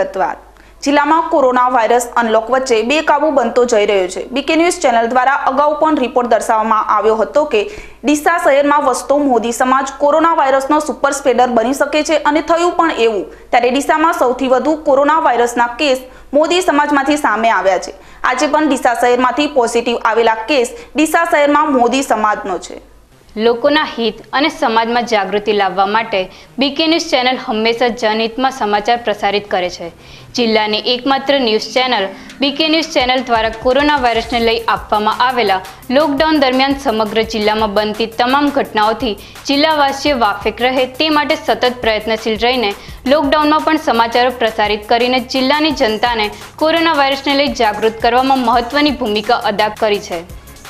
વિગતવાર જિલ્લામાં corona virus unlock વચ્ચે બેકાબુ બનતો જઈ રહ્યો છે. બીકે ન્યૂઝ ચેનલ દ્વારા અગાઉ પણ રિપોર્ટ દર્શાવવામાં આવ્યો હતો કે ડીસા શહેરમાં વસતો મોદી સમાજ કોરોના વાયરસનો સુપર સ્પ્રેડર બની શકે છે અને થયું પણ એવું. ત્યારે ડીસામાં સૌથી વધુ કોરોના વાયરસના કેસ મોદી સમાજમાંથી સામે આવ્યા છે. આજે પણ ડીસા શહેરમાંથી પોઝિટિવ આવેલા કેસ ડીસા શહેરમાં મોદી સમાજનો છે. લોકોના હિત અને સમાજમાં જાગૃતિ લાવવા માટે બીકે ન્યૂઝ ચેનલ હંમેશા જનહિતમાં સમાચાર પ્રસારિત કરે છે. જિલ્લાની એકમાત્ર news channel B K news channel દ્વારા કોરોના વાયરસને લઈ આપવામાં આવેલા લોકડાઉન દરમિયાન સમગ્ર જિલ્લામાં બનતી તમામ ઘટનાઓથી જિલ્લાવાસીઓ વાફેક રહે તે માટે સતત પ્રયત્નશીલ રહીને લોકડાઉનમાં પણ સમાચારો પ્રસારિત કરીને જિલ્લાની જનતાને કોરોના વાયરસને લઈ જાગૃત કરવામાં મહત્વની ભૂમિકા અદા કરી છે.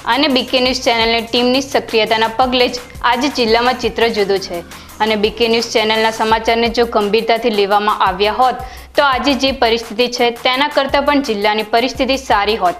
અને બીકે ન્યૂઝ ચેનલની ટીમની સક્રિયતાના પગલે જ આજે જિલ્લામાં ચિત્ર જુદું છે. અને બીકે ન્યૂઝ ચેનલના સમાચારને જો ગંભીરતાથી લેવામાં આવ્યા હોત, તો આજે જે પરિસ્થિતિ છે તેના કરતાં પણ જિલ્લાની પરિસ્થિતિ સારી હોત.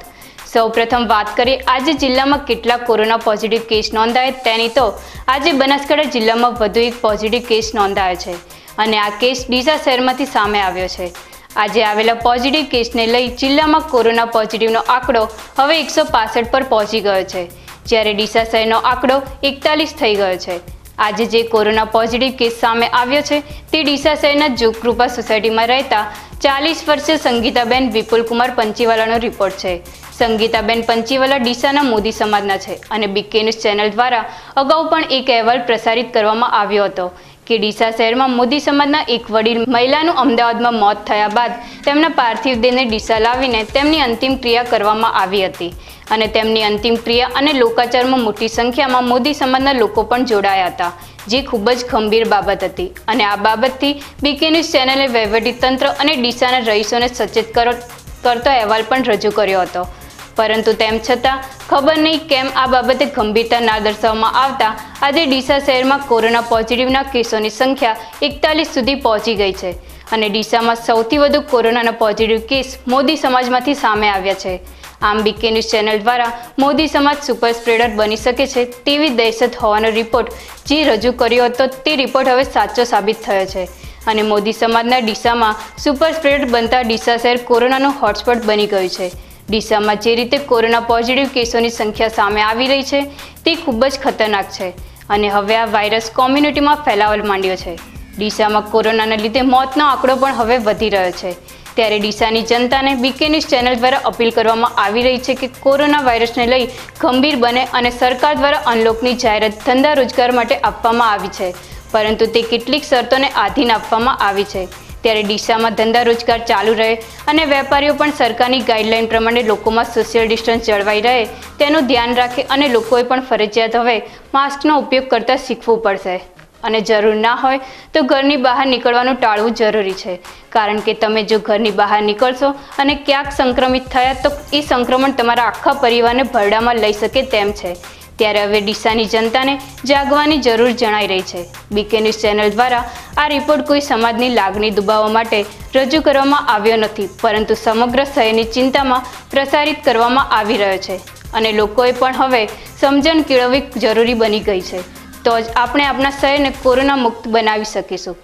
સૌપ્રથમ વાત કરીએ, આજે જિલ્લામાં કેટલા કોરોના પોઝિટિવ કેસ નોંધાયા તેની તો આજે બનાસકાંઠા જિલ્લામાં વધુ એક પોઝિટિવ કેસ નોંધાયો છે. અને આ કેસ ડીસા શહેરમાંથી સામે આવ્યો છે. આજે આવેલા પોઝિટિવ કેસને લઈ જિલ્લામાં કોરોના પોઝિટિવનો આંકડો હવે એકસો પર પહોંચી ગયો છે. જ્યારે ડીસા શહેરનો આંકડો એકતાલીસ થઈ ગયો છે. આજે જે કોરોના પોઝિટિવ કેસ સામે આવ્યો છે, તે ડીસા શહેરના જોગકૃપા સોસાયટીમાં રહેતા ચાલીસ વર્ષીય સંગીતાબેન વિપુલકુમાર પંચીવાલાનો રિપોર્ટ છે. સંગીતાબેન પંચીવાલા ડીસાના મોદી સમાજના છે અને બીકે ન્યૂઝ ચેનલ દ્વારા અગાઉ પણ એક અહેવાલ પ્રસારિત કરવામાં આવ્યો હતો. કે ડીસા શહેરમાં મોદી સમાજના એક વડીલ મહિલાનું અમદાવાદમાં મોત થયા બાદ તેમના પાર્થિવ દેહને ડીસા લાવીને તેમની અંતિમ ક્રિયા કરવામાં આવી હતી. અને તેમની અંતિમ ક્રિયા અને લોકાચારમાં મોટી સંખ્યામાં મોદી સમાજના લોકો પણ જોડાયા હતા, જે ખૂબ જ ગંભીર બાબત હતી. અને આ બાબતથી બીકે ન્યૂઝ ચેનલે વહીવટીતંત્ર અને ડીસાના રહીશોને સચેત કરતો અહેવાલ પણ રજૂ કર્યો હતો. પરંતુ તેમ છતાં, ખબર નહીં કેમ આ બાબતે ગંભીરતા ના દર્શાવવામાં આવતા, આજે ડીસા શહેરમાં કોરોના પોઝિટિવના કેસોની સંખ્યા એકતાલીસ સુધી પહોંચી ગઈ છે અને ડીસામાં સૌથી વધુ કોરોનાના પોઝિટિવ કેસ મોદી સમાજમાંથી સામે આવ્યા છે. આમ બીકે ન્યૂઝ ચેનલ દ્વારા મોદી સમાજ સુપર સ્પ્રેડર બની શકે છે તેવી દહેશત હોવાનો રિપોર્ટ જે રજૂ કર્યો હતો તે રિપોર્ટ હવે સાચો સાબિત થયો છે. અને મોદી સમાજના ડીસામાં સુપર સ્પ્રેડર બનતા ડીસા શહેર કોરોનાનું હોટસ્પોટ બની ગયું છે. ડીસામાં જે રીતે કોરોના પોઝિટિવ કેસોની સંખ્યા સામે આવી રહી છે, તે ખૂબ જ ખતરનાક છે. અને હવે આ વાયરસ કોમ્યુનિટીમાં ફેલાવવા માંડ્યો છે. ડીસામાં કોરોનાના લીધે મોતનો આંકડો પણ હવે વધી રહ્યો છે. ત્યારે ડીસાની જનતાને બીકે ન્યૂઝ ચેનલ દ્વારા અપીલ કરવામાં આવી રહી છે કે કોરોના વાયરસને લઈ ગંભીર બને અને સરકાર દ્વારા અનલોકની જાહેરાત ધંધા રોજગાર માટે આપવામાં આવી છે. પરંતુ તે કેટલીક શરતોને આધીન આપવામાં આવી છે. ત્યારે ડીસામાં ધંધા રોજગાર ચાલુ રહે અને વેપારીઓ પણ સરકારની ગાઈડલાઈન પ્રમાણે લોકોમાં સોશિયલ ડિસ્ટન્સ જળવાઈ રહે, તેનું ધ્યાન રાખે અને લોકોએ પણ ફરજિયાત હવે માસ્કનો ઉપયોગ કરતાં શીખવું પડશે. અને જરૂર ના હોય તો ઘરની બહાર નીકળવાનું ટાળવું જરૂરી છે. કારણ કે તમે જો ઘરની બહાર નીકળશો અને ક્યાંક સંક્રમિત થયા તો એ સંક્રમણ તમારા આખા પરિવારને ભરડામાં લઈ શકે તેમ છે. ત્યારે હવે ડીસાની જનતાને જાગવાની જરૂર જણાઈ રહી છે. બીકે ન્યૂઝ ચેનલ દ્વારા આ રિપોર્ટ કોઈ સમાજની લાગણી દુબાવવા માટે રજૂ કરવામાં આવ્યો નથી, પરંતુ સમગ્ર શહેરની ચિંતામાં પ્રસારિત કરવામાં આવી રહ્યો છે અને લોકોએ પણ હવે સમજણ કેળવવી જરૂરી બની ગઈ છે. તો જ આપણે આપણા શહેરને કોરોના મુક્ત બનાવી શકીશું.